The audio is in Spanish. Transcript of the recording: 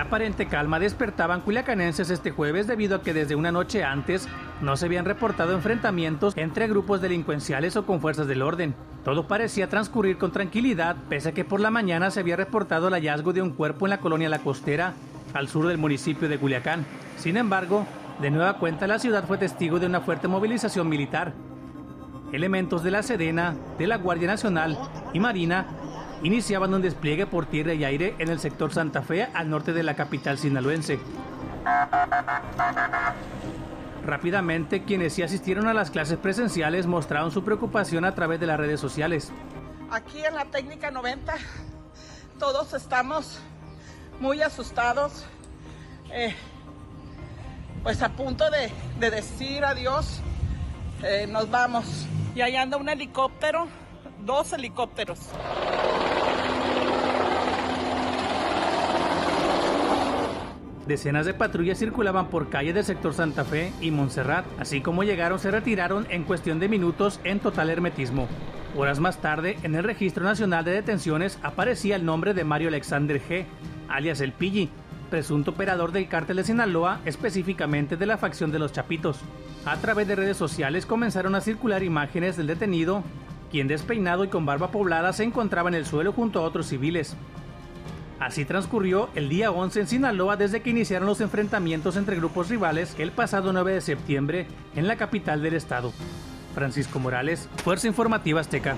aparente calma despertaban culiacanenses este jueves debido a que desde una noche antes no se habían reportado enfrentamientos entre grupos delincuenciales o con fuerzas del orden. Todo parecía transcurrir con tranquilidad, pese a que por la mañana se había reportado el hallazgo de un cuerpo en la colonia La Costera, al sur del municipio de Culiacán. Sin embargo, de nueva cuenta la ciudad fue testigo de una fuerte movilización militar. Elementos de la Sedena, de la Guardia Nacional y Marina iniciaban un despliegue por tierra y aire en el sector Santa Fe al norte de la capital sinaloense. Rápidamente, quienes sí asistieron a las clases presenciales mostraron su preocupación a través de las redes sociales. Aquí en la técnica 90 todos estamos muy asustados, eh, pues a punto de, de decir adiós, eh, nos vamos. Y ahí anda un helicóptero, dos helicópteros. Decenas de patrullas circulaban por calles del sector Santa Fe y Montserrat, así como llegaron se retiraron en cuestión de minutos en total hermetismo. Horas más tarde, en el Registro Nacional de Detenciones aparecía el nombre de Mario Alexander G., alias El Pilli, presunto operador del cártel de Sinaloa, específicamente de la facción de los Chapitos. A través de redes sociales comenzaron a circular imágenes del detenido, quien despeinado y con barba poblada se encontraba en el suelo junto a otros civiles. Así transcurrió el día 11 en Sinaloa desde que iniciaron los enfrentamientos entre grupos rivales el pasado 9 de septiembre en la capital del estado. Francisco Morales, Fuerza Informativa Azteca.